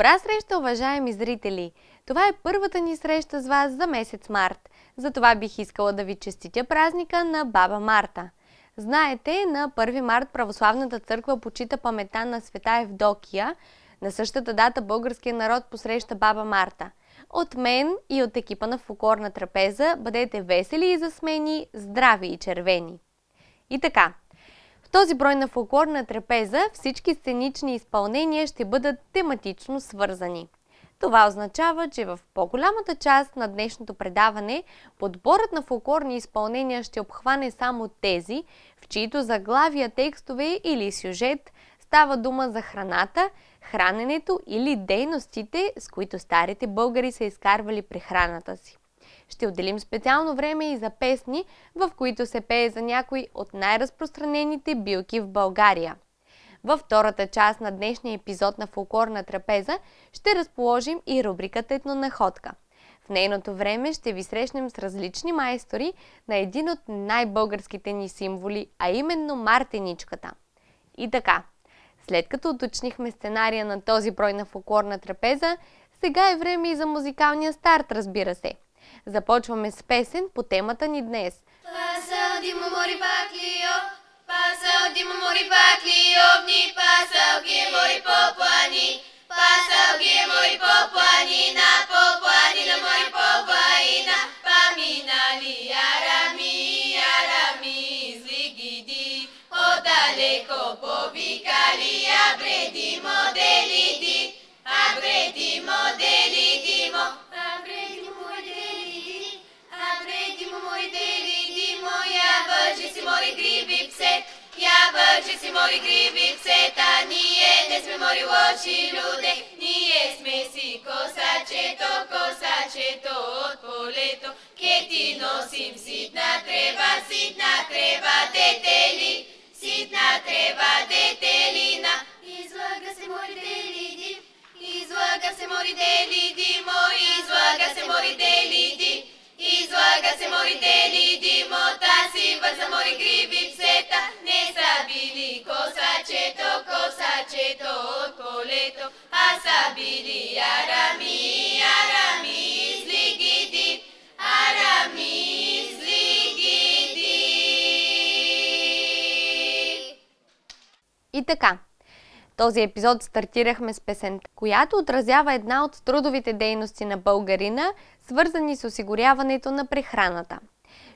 Добра среща, уважаеми зрители! Това е първата ни среща с вас за месец март. Затова бих искала да ви честитя празника на Баба Марта. Знаете, на 1 март Православната църква почита памета на света Евдокия. На същата дата българският народ посреща Баба Марта. От мен и от екипа на Фокорна трапеза бъдете весели и засмени, здрави и червени. И така, този брой на фолклорна трапеза всички сценични изпълнения ще бъдат тематично свързани. Това означава, че в по-голямата част на днешното предаване подборът на фолклорни изпълнения ще обхване само тези, в чието заглавия текстове или сюжет става дума за храната, храненето или дейностите, с които старите българи са изкарвали прехраната си. Ще отделим специално време и за песни, в които се пее за някои от най-разпространените билки в България. Във втората част на днешния епизод на Фолклорна трапеза ще разположим и рубриката Етнонаходка. В нейното време ще ви срещнем с различни майстори на един от най-българските ни символи, а именно Мартеничката. И така, след като уточнихме сценария на този брой на фолклорна трапеза, сега е време и за музикалния старт, разбира се – Започваме с песен по темата ни днес. Pasał di mori paklio, pasał di mori paklio, ni pasał gie mori popłani, pasał gie mori popłani, na popłani na mori popłani, paminali arami, arami zligidi, o daleko powikali, a bredi modeli di, a bredi modeli di, mo, Ja vržici moji krivice, ta nije, ne sme mori u oči ljude, nije sme si kosače to, kosače to od poleto, kje ti nosim sitna treba, sitna treba deteli, sitna treba detelina, izvaga se mori deli dim, izvaga se mori deli dimo, izvaga se mori deli dim, Излага се морите лиди, мота си за мори гриби псета, не са били косачето, косачето от полето, а са били арами, арами, злигиди, арами, злигиди. И така, този епизод стартирахме с песента, която отразява една от трудовите дейности на българина, свързани с осигуряването на прехраната.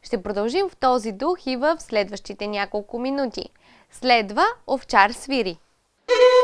Ще продължим в този дух и в следващите няколко минути. Следва Овчар свири. Овчар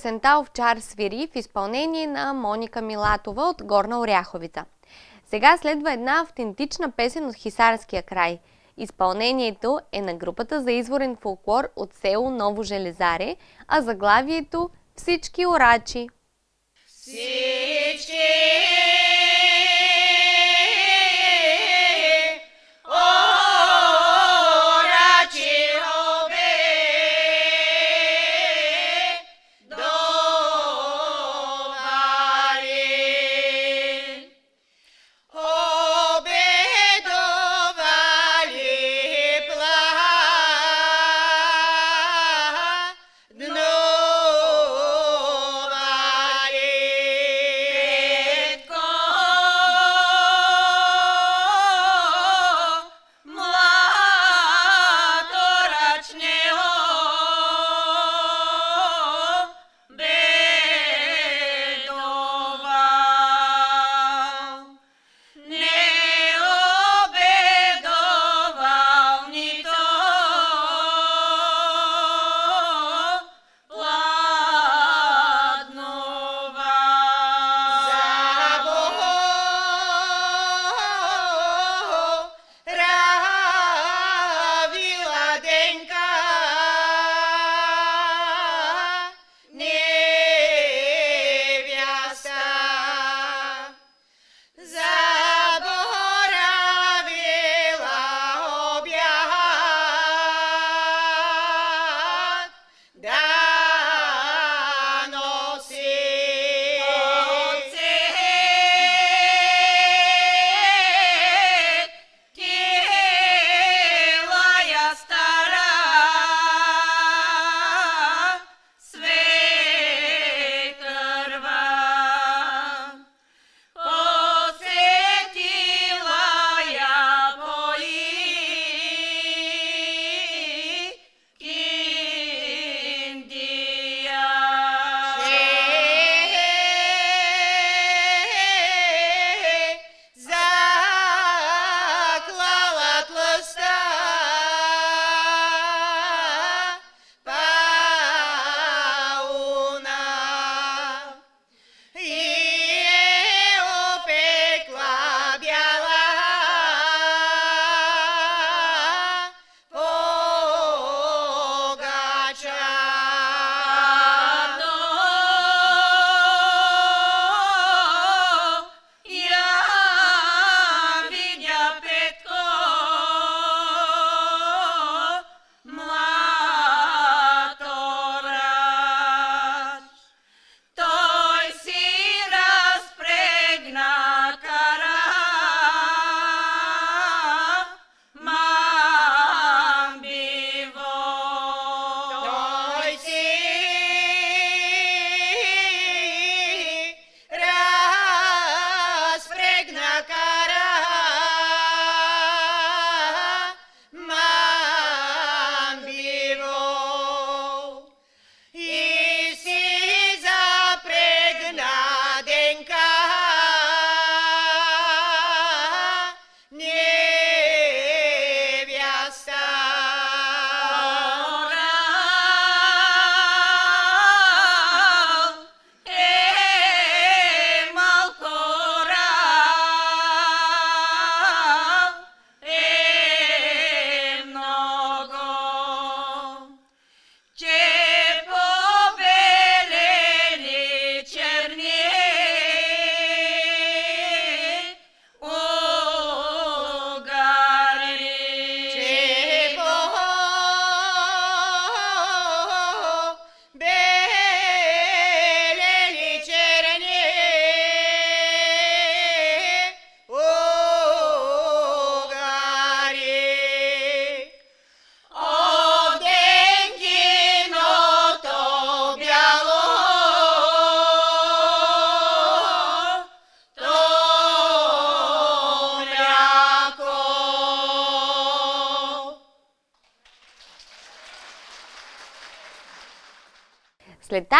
песента Овчар свири в изпълнение на Моника Милатова от Горна Оряховица. Сега следва една автентична песен от Хисарския край. Изпълнението е на групата за изворен фолклор от село Ново Железаре, а заглавието Всички орачи. Всички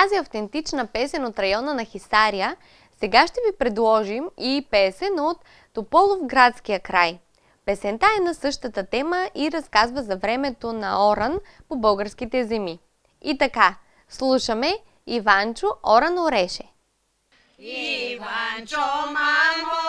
тази автентична песен от района на Хисария, сега ще ви предложим и песен от Тополов градския край. Песента е на същата тема и разказва за времето на Оран по българските земи. И така, слушаме Иванчо Оран Ореше. Иванчо, мамо,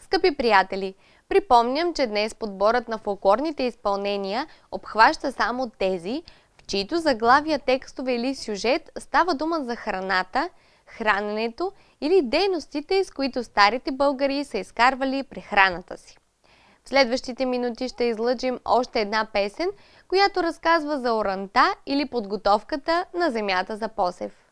Скъпи приятели, припомням, че днес подборът на фолклорните изпълнения обхваща само тези, чието заглавия, текстове или сюжет става дума за храната, храненето или дейностите, с които старите българи са изкарвали прехраната си. В следващите минути ще излъчим още една песен, която разказва за оранта или подготовката на земята за посев.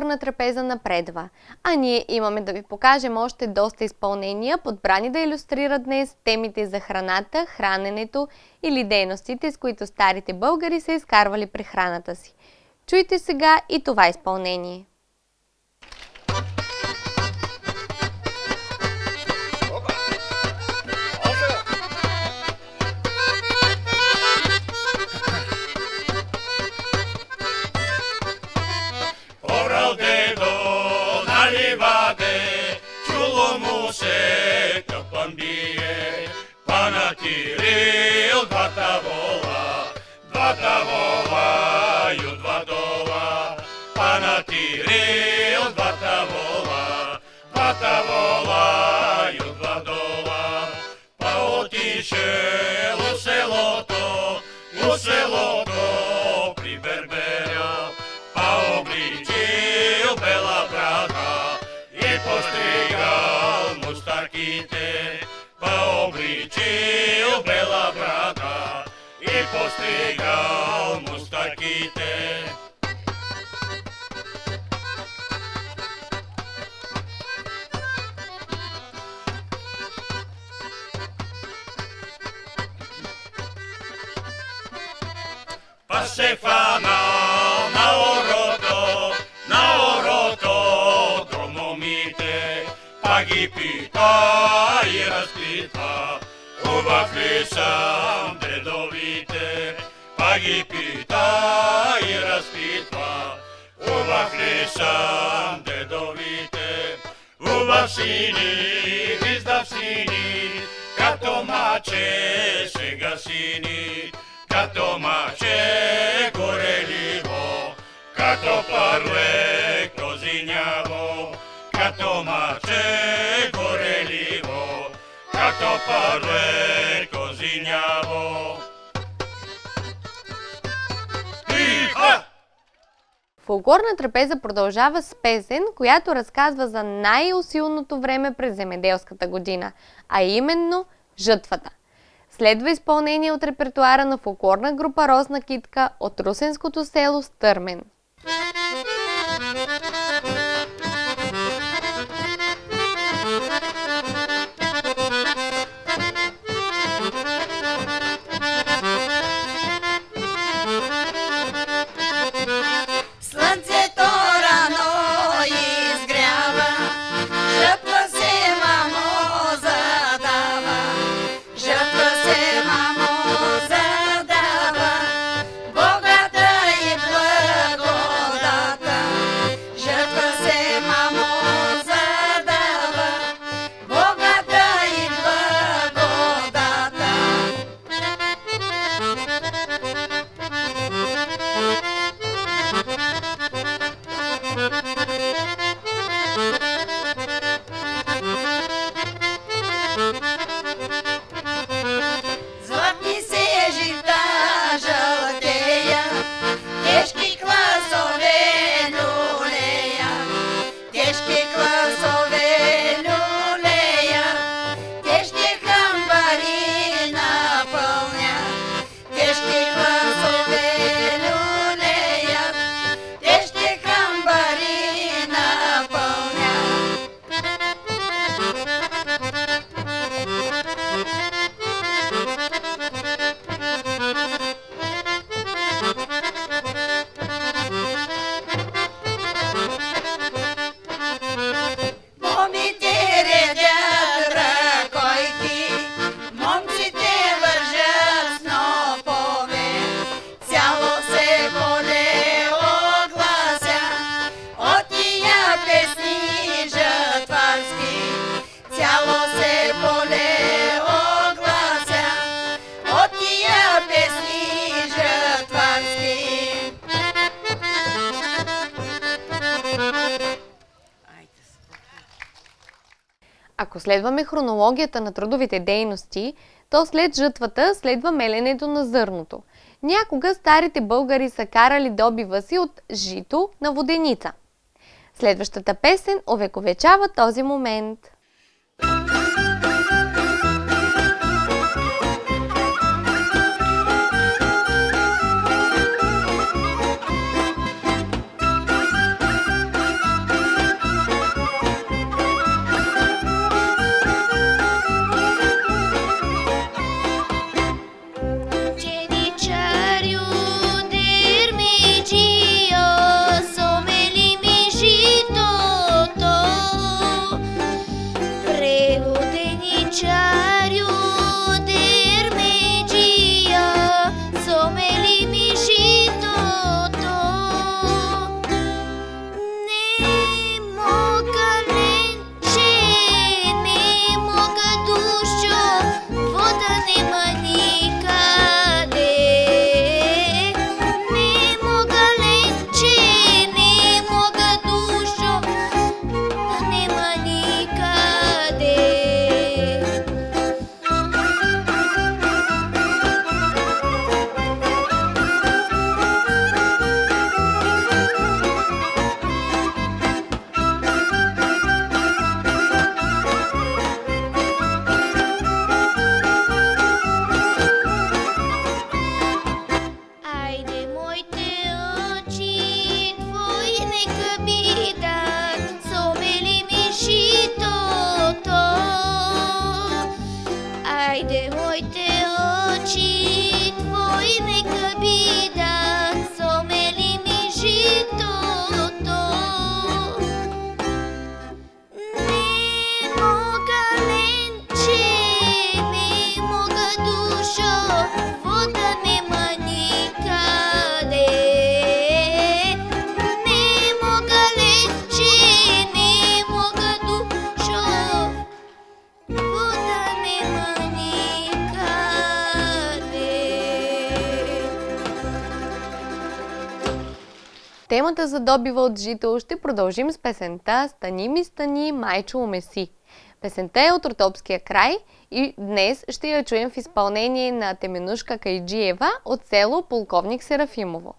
В фолклорна трапеза напредва, а ние имаме да ви покажем още доста изпълнения, подбрани да иллюстрират днес темите за храната, храненето или дейностите, с които старите българи са изкарвали прехраната си. Чуйте сега и това изпълнение. Обличил бела брада и постригал мустаките. Па се фанал на орото, на орото до момите, па ги пита и разпитва, Ovakli sam dedovite, pagi pita i raspitva. Ovakli sam dedovite, uva sini, izda sini, kato mače se gasini, kato mače gorelivo, kato parle cozinjavo, kato mače gorelivo. Козиняво. Иха! Фолклорна трапеза продължава с песен, която разказва за най-усилното време през земеделската година, а именно жътвата. Следва изпълнение от репертуара на фолклорна група Росна китка от русенското село Стърмен. Следваме хронологията на трудовите дейности, то след жътвата следва меленето на зърното. Някога старите българи са карали добива си от жито на воденица. Следващата песен овековечава този момент. Темата за добива от жито ще продължим с песента «Стани ми, стани, майчо умеси». Песента е от Ротопския край и днес ще я чуем в изпълнение на Теменушка Кайджиева от село Полковник Серафимово.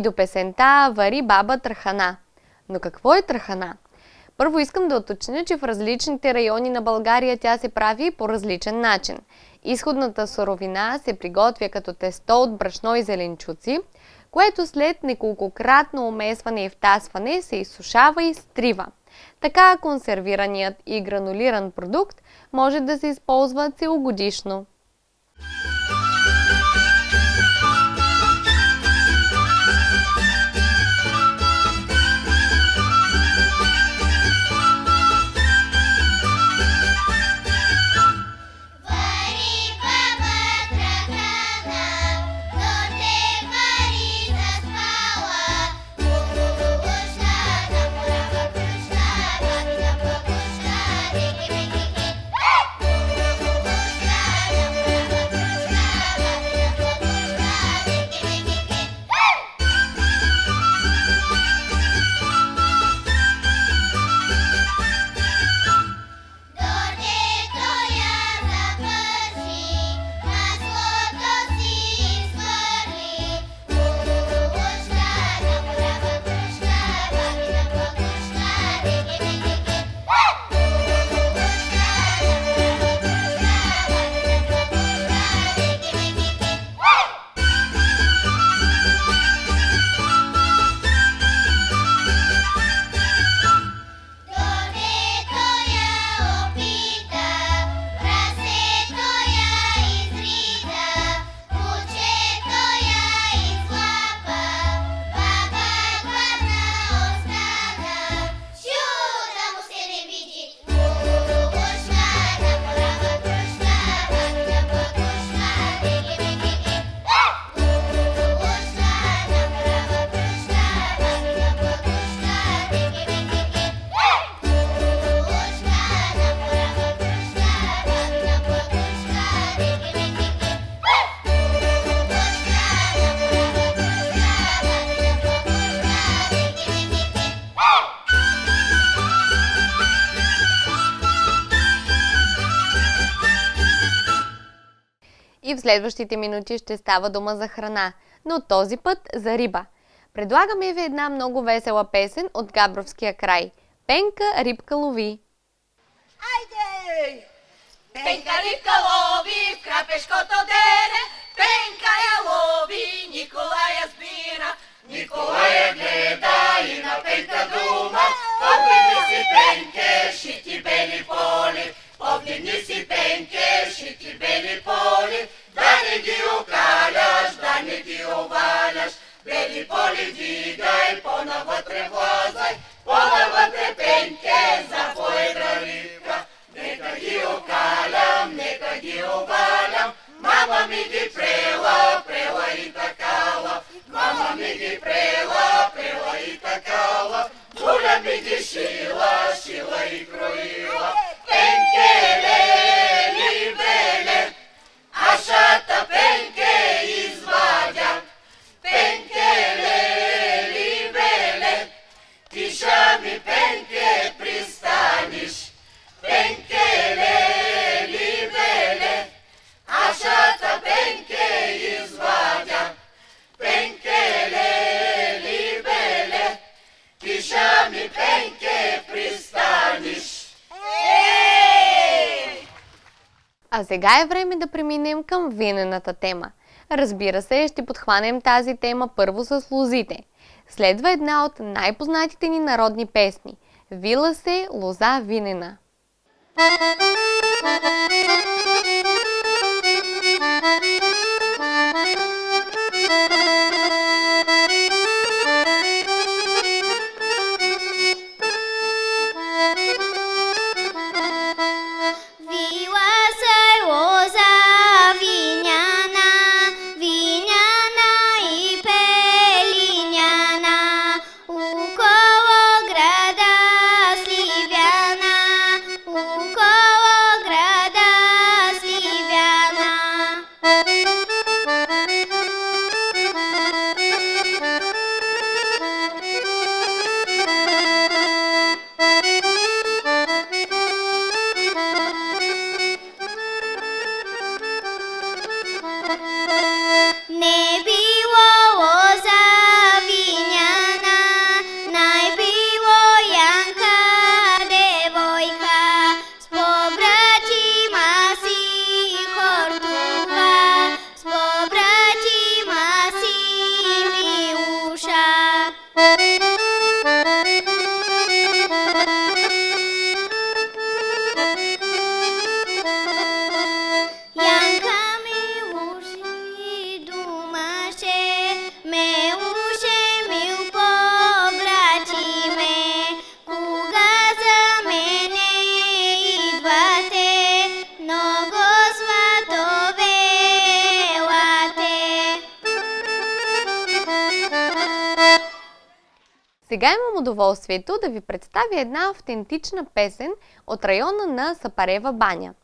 До песента Вари баба трахана. Но какво е трахана? Първо искам да уточня, че в различните райони на България тя се прави по различен начин. Изходната суровина се приготвя като тесто от брашно и зеленчуци, което след неколкократно умесване и втасване се изсушава и стрива. Така консервираният и гранулиран продукт може да се използва целогодишно. Следващите минути ще става дума за храна, но този път за риба. Предлагаме ви една много весела песен от Габровския край. Пенка рибка лови. Айде! Пенка рибка лови в крапешкото дере, Пенка я лови, Николай я збира. Николай я гледа и на Пенка дума, погледни си Пенке, шити бели поли, погледни си Пенке, шити бели поли, да не ги окаляш, да не ги оваляш, бели поли дигай, сега е време да преминем към винената тема. Разбира се, ще подхванем тази тема първо с лозите. Следва една от най-познатите ни народни песни – Вила се лоза винена. Вила удоволствието да ви представя една автентична песен от района на Сапарева баня.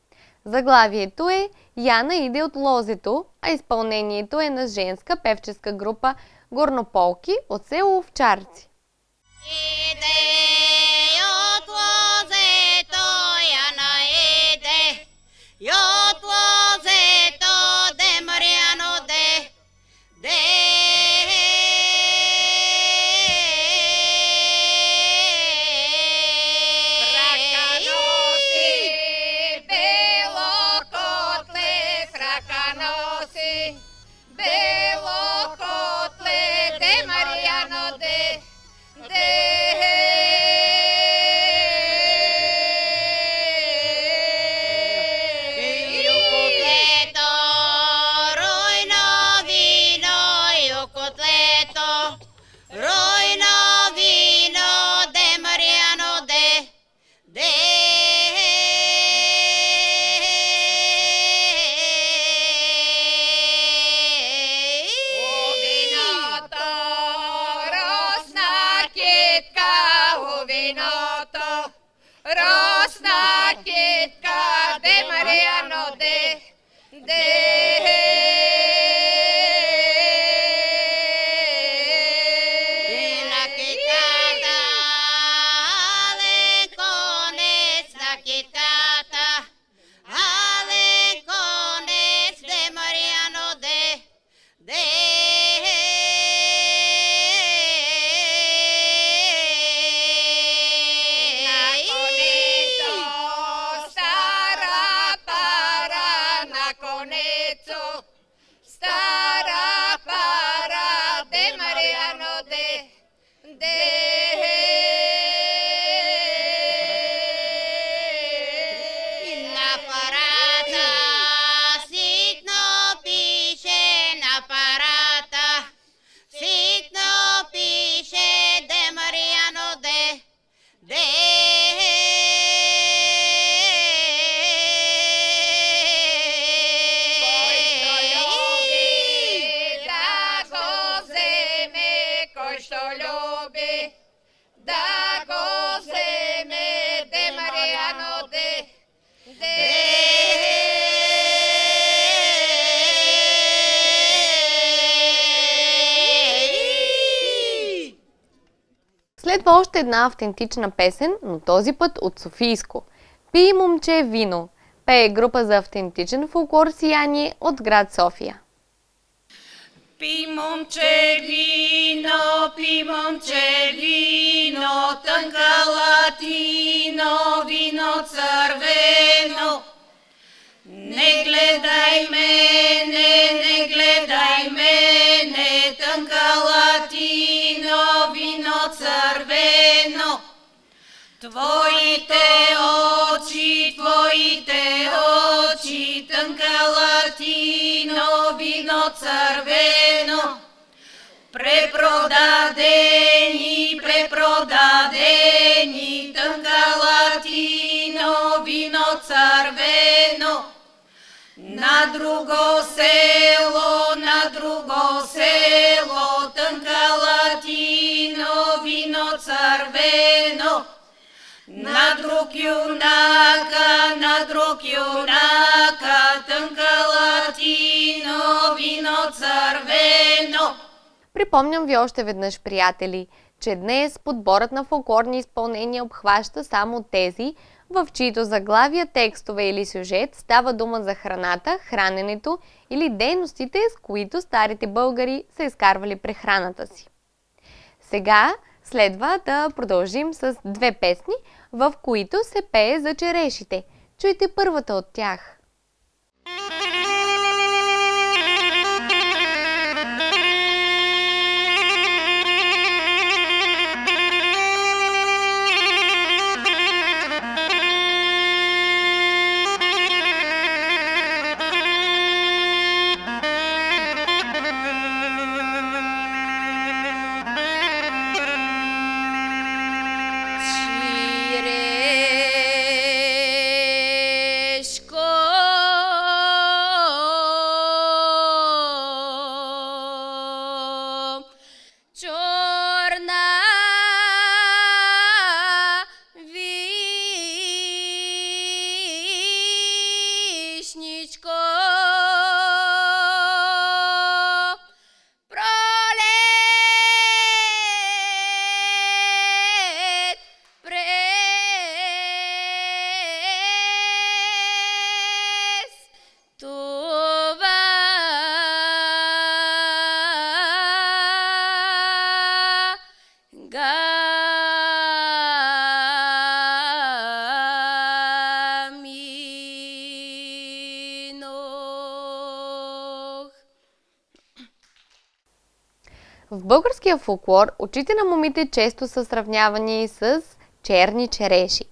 Заглавието е Яна иде от лозето, а изпълнението е на женска певческа група Горнополки от село Овчарци. Иде автентична песен, но този път от Софийско. Пи момче вино. Пее група за автентичен фолклор сияние от град София. Пи момче вино, пи момче вино, тънка латино, вино цървено. Не гледай мене, Твоите очи, твоите очи, тънка латино, вино цървено. Препродадени, препродадени, тънка латино, вино цървено. На друго село, на друго село, тънка латино, вино цървено. Друг юнака, на друг юнака, тънка латино, вино цървено. Припомням ви още веднъж, приятели, че днес подборът на фолклорни изпълнения обхваща само тези, в чието заглавия, текстове или сюжет става дума за храната, храненето или дейностите, с които старите българи са изкарвали прехраната си. Сега следва да продължим с две песни, в които се пее за черешите. Чуйте първата от тях. Българския фолклор очите на момите често са сравнявани с черни череши.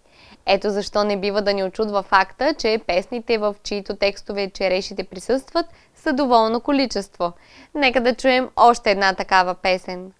Ето защо не бива да ни очудва факта, че песните, в чието текстове черешите присъстват, са доволно количество. Нека да чуем още една такава песен.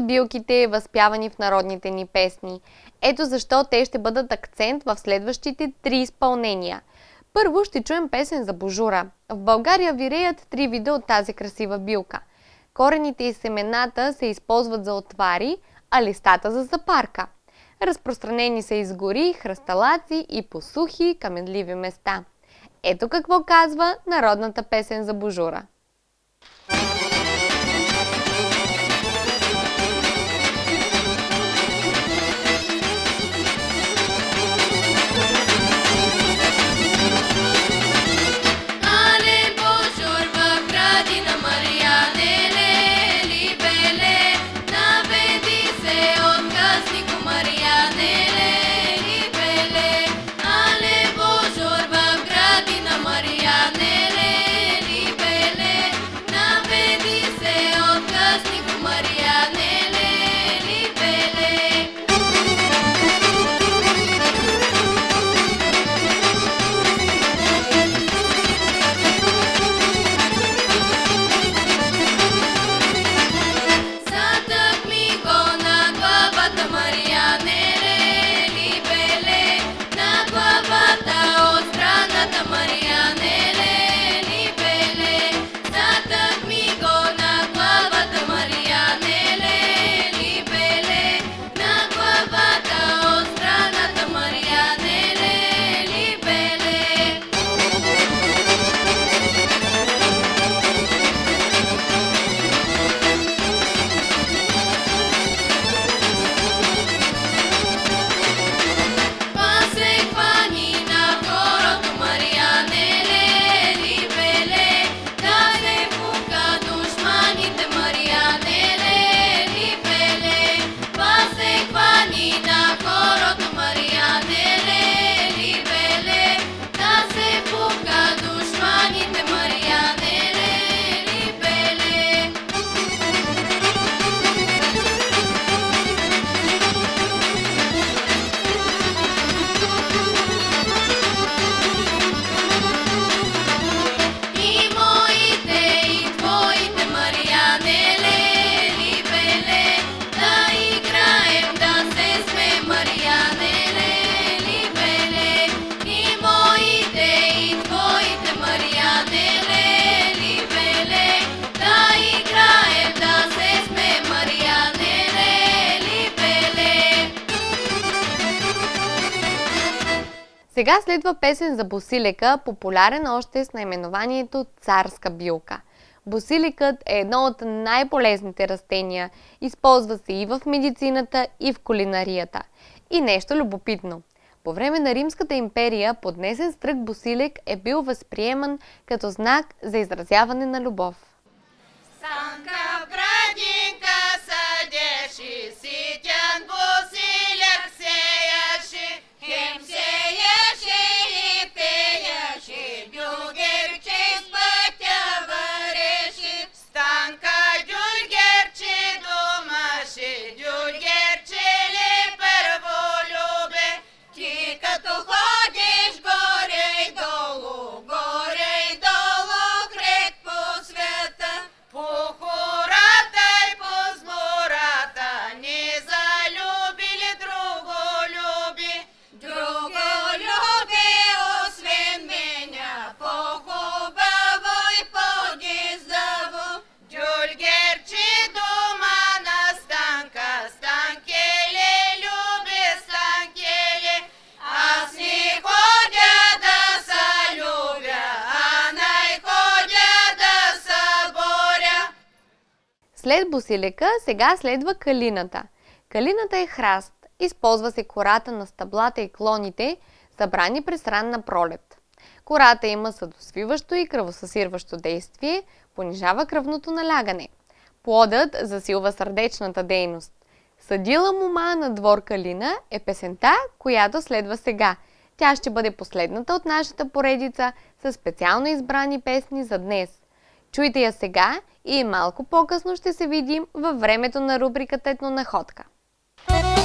Са билките, възпявани в народните ни песни. Ето защо те ще бъдат акцент в следващите три изпълнения. Първо ще чуем песен за божура. В България виреят три вида от тази красива билка. Корените и семената се използват за отвари, а листата за запарка. Разпространени са из гори, хръсталаци и по сухи, каменливи места. Ето какво казва народната песен за божура. Сега следва песен за босилека, популярен още с наименованието царска билка. Босиликът е едно от най-полезните растения. Използва се и в медицината, и в кулинарията. И нещо любопитно. По време на Римската империя поднесен стрък босилек е бил възприеман като знак за изразяване на любов. Станка в градинка След босилека сега следва калината. Калината е храст. Използва се кората на стъблата и клоните, събрани през ранна пролет. Кората има съдосвиващо и кръвосъсирващо действие, понижава кръвното налягане. Плодът засилва сърдечната дейност. Съдила мума на двор Калина е песента, която следва сега. Тя ще бъде последната от нашата поредица с специално избрани песни за днес. Чуйте я сега и малко по-късно ще се видим във времето на рубриката Етнонаходка. Садила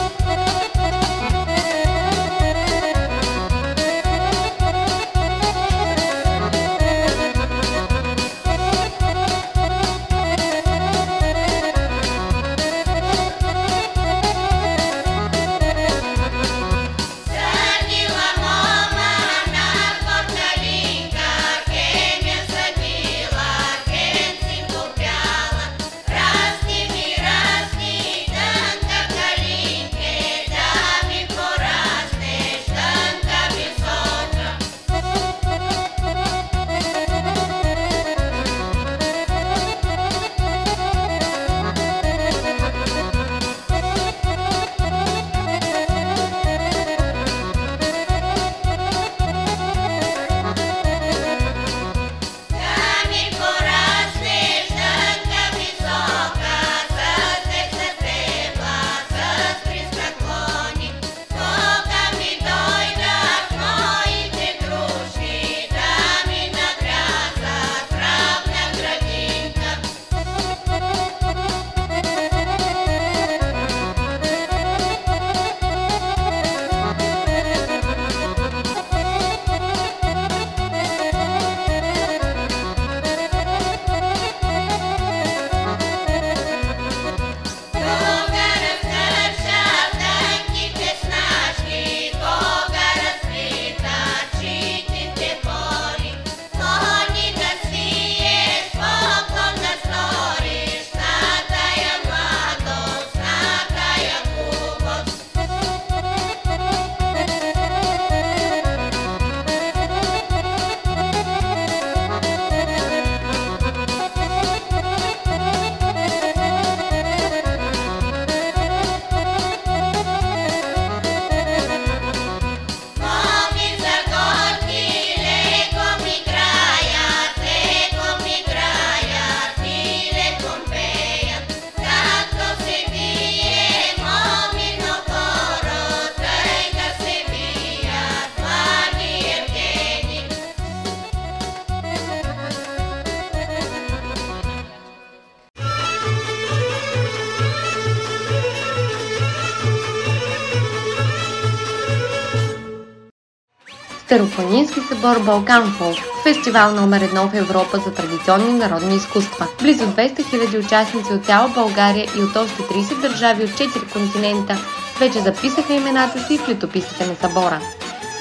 Старопланински събор Балкан Фолк, фестивал номер едно в Европа за традиционни народни изкуства. Близо 200 000 участници от цяла България и от още 30 държави от 4 континента вече записаха имената си в летописите на събора.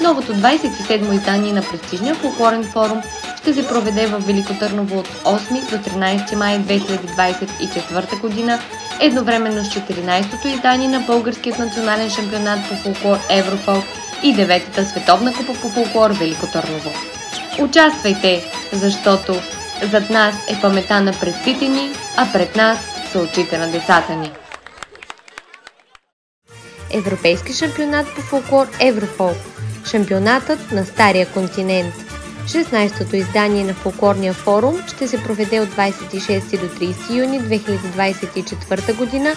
Новото 27-мо издание на престижния фолклорен форум ще се проведе в Велико Търново от 8 до 13 май 2024 година, едновременно с 14-то издание на Българският национален шампионат по фолклор Еврофолк и 9-та световна купа по фолклор Велико Търново. Участвайте, защото зад нас е памета на предците ни, а пред нас са очите на децата ни. Европейски шампионат по фолклор Еврофолк, шампионатът на Стария континент. 16-то издание на фолклорния форум ще се проведе от 26 до 30 юни 2024 година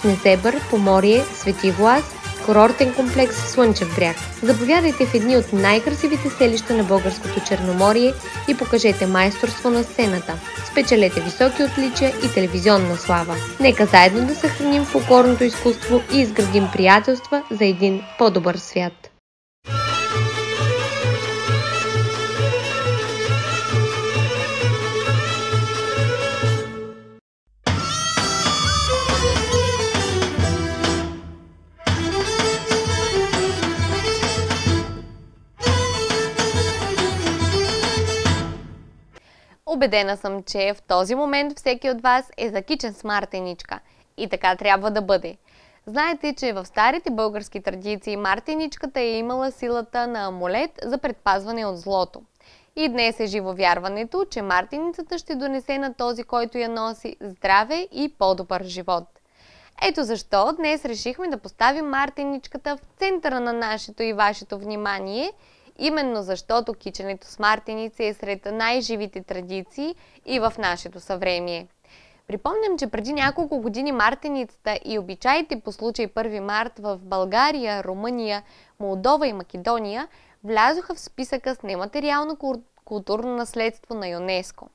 в Незебър, Поморие, Свети Влас, курортен комплекс Слънчев бряг. Заповядайте в едни от най-красивите селища на българското Черноморие и покажете майсторство на сцената. Спечелете високи отличия и телевизионна слава. Нека заедно да съхраним фолклорното изкуство и изградим приятелства за един по-добър свят. Убедена съм, че в този момент всеки от вас е закичен с мартеничка. И така трябва да бъде. Знаете, че в старите български традиции мартеничката е имала силата на амулет за предпазване от злото. И днес е живо вярването, че мартеницата ще донесе на този, който я носи, здраве и по-добър живот. Ето защо днес решихме да поставим мартеничката в центъра на нашето и вашето внимание – именно защото киченето с мартеници е сред най-живите традиции и в нашето съвремие. Припомням, че преди няколко години мартеницата и обичаите по случай 1 март в България, Румъния, Молдова и Македония влязоха в списъка с нематериално културно наследство на ЮНЕСКО.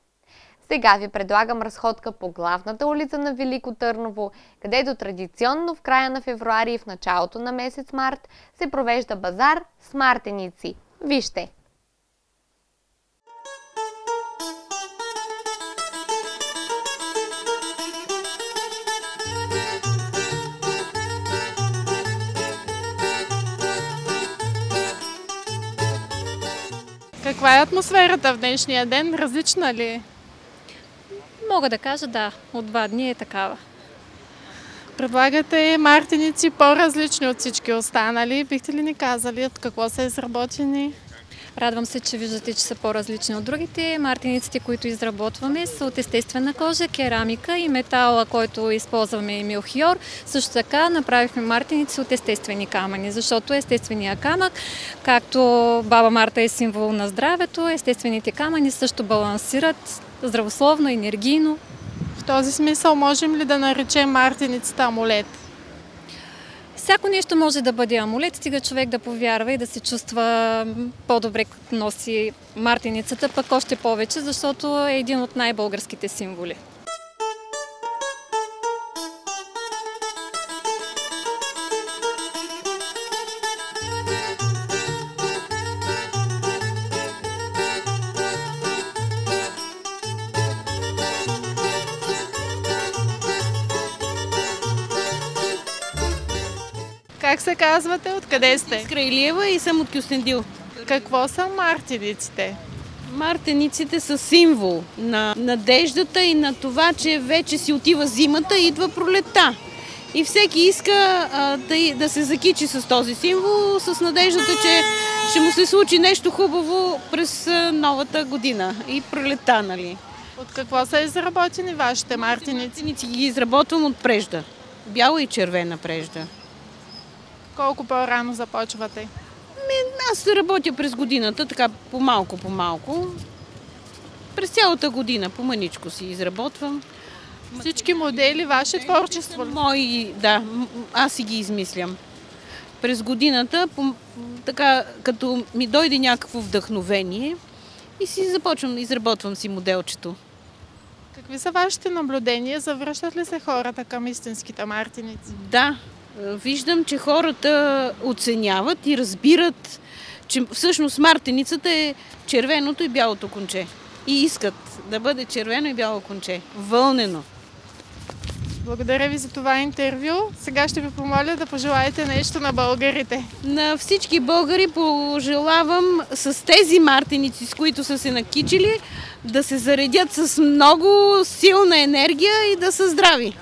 Сега ви предлагам разходка по главната улица на Велико Търново, където традиционно в края на февруари и в началото на месец март се провежда базар с мартеници – Вижте! Каква е атмосферата в днешния ден? Различна ли? Мога да кажа да. От два дни е такава. Предлагате мартиници по-различни от всички останали. Бихте ли ни казали от какво са изработени? Радвам се, че виждате, че са по-различни от другите. Мартиниците, които изработваме, са от естествена кожа, керамика и метала, който използваме и милхиор. Също така направихме мартиници от естествени камъни, защото естествения камък, както баба Марта е символ на здравето, естествените камъни също балансират здравословно, енергийно. В този смисъл можем ли да наречем мартиницата амулет? Всяко нещо може да бъде амулет, стига човек да повярва и да се чувства по-добре, като носи мартиницата, пък още повече, защото е един от най-българските символи. Се казвате? Откъде сте? Искра Илиева и съм от Кюстендил. Какво са мартиниците? Мартениците са символ на надеждата и на това, че вече си отива зимата и идва пролета. И всеки иска а, да, да се закичи с този символ, с надеждата, че ще му се случи нещо хубаво през новата година и пролета, нали? От какво са изработени вашите мартиници? Мартиници ги изработвам от прежда. Бяла и червена прежда. Колко по-рано започвате? Ми, аз работя през годината, така по-малко, по-малко. През цялата година, по-маничко си изработвам. Всички модели, ваше творчество? Мои, да, аз си ги измислям. През годината, по, така, като ми дойде някакво вдъхновение и си започвам, изработвам си моделчето. Какви са вашите наблюдения? Завръщат ли се хората към истинските мартиници? Да, виждам, че хората оценяват и разбират, че всъщност мартеницата е червеното и бялото конче. И искат да бъде червено и бяло конче. Вълнено. Благодаря ви за това интервю. Сега ще ви помоля да пожелаете нещо на българите. На всички българи пожелавам с тези мартеници, с които са се накичили, да се заредят с много силна енергия и да са здрави.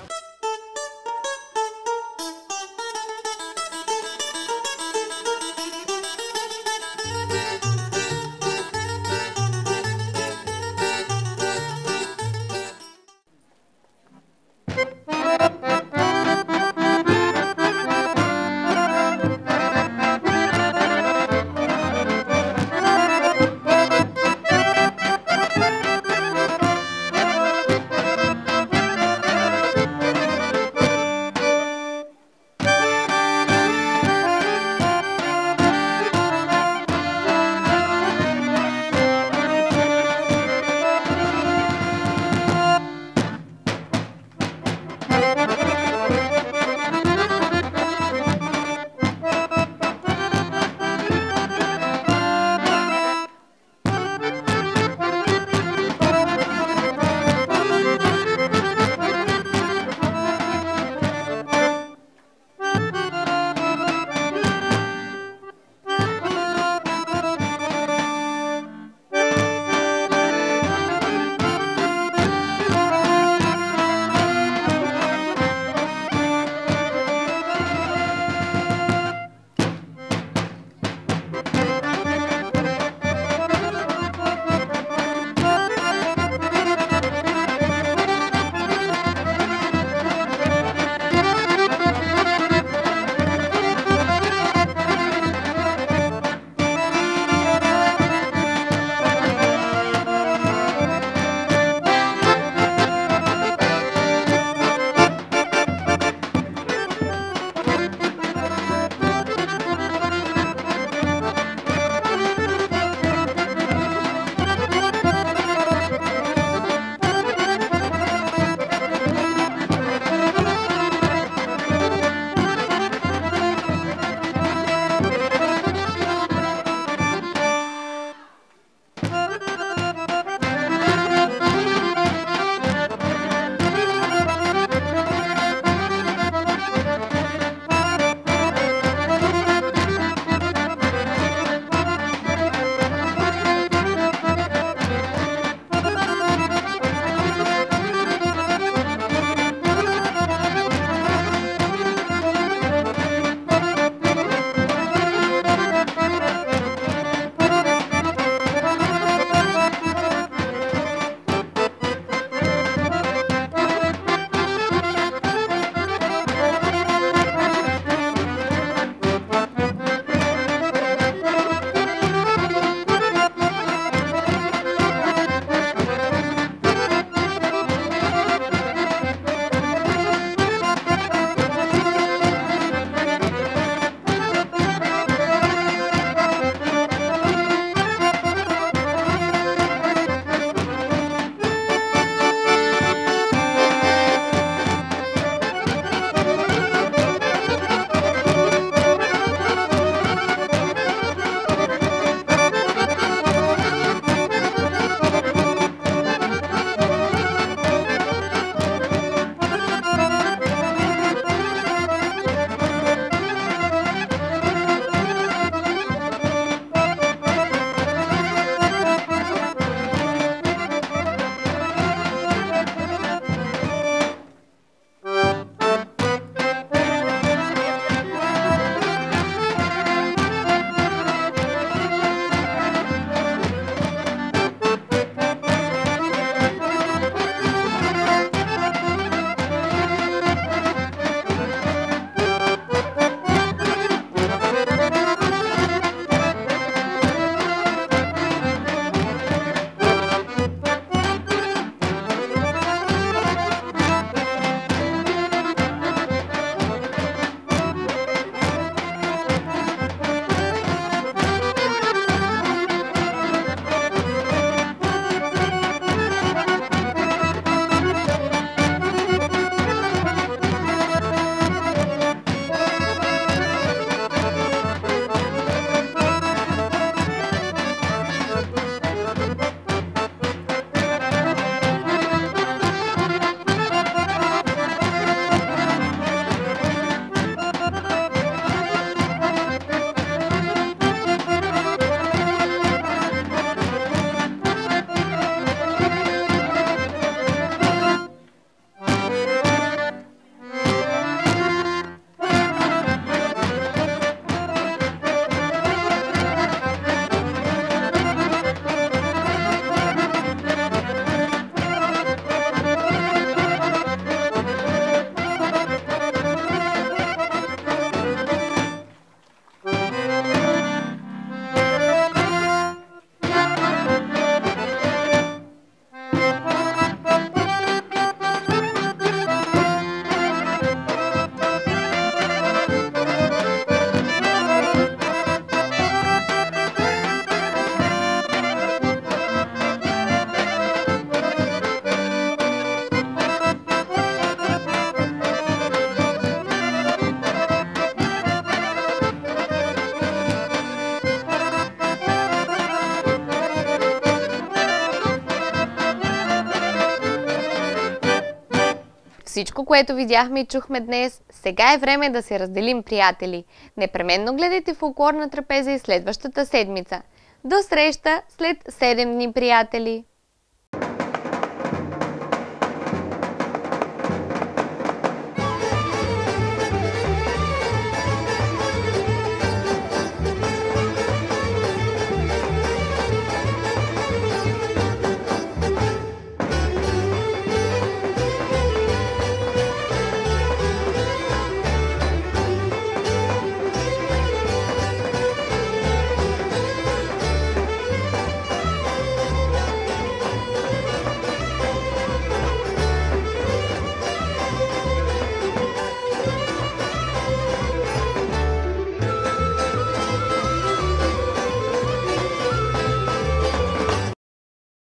Всичко, което видяхме и чухме днес, сега е време да се разделим, приятели. Непременно гледайте фолклорна трапеза и следващата седмица. До среща след 7 дни, приятели!